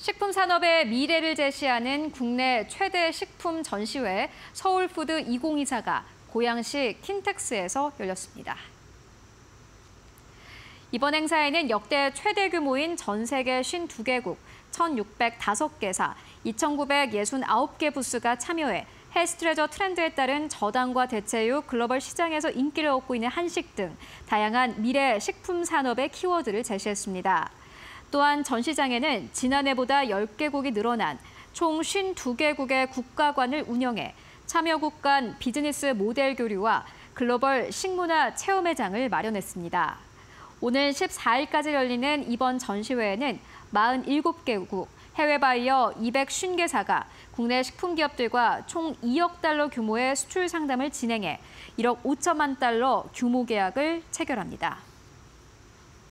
식품 산업의 미래를 제시하는 국내 최대 식품 전시회 서울푸드 2024가 고양시 킨텍스에서 열렸습니다. 이번 행사에는 역대 최대 규모인 전 세계 52개국 1,605개사 2,969개 부스가 참여해 healthy pleasure 트렌드에 따른 저당과 대체육, 글로벌 시장에서 인기를 얻고 있는 한식 등 다양한 미래 식품 산업의 키워드를 제시했습니다. 또한 전시장에는 지난해보다 10개국이 늘어난 총 52개국의 국가관을 운영해 참여국 간 비즈니스 모델 교류와 글로벌 식문화 체험회장을 마련했습니다. 오늘 14일까지 열리는 이번 전시회에는 47개국, 해외 바이어 250개사가 국내 식품 기업들과 총 2억 달러 규모의 수출 상담을 진행해 1억 5천만 달러 규모 계약을 체결합니다.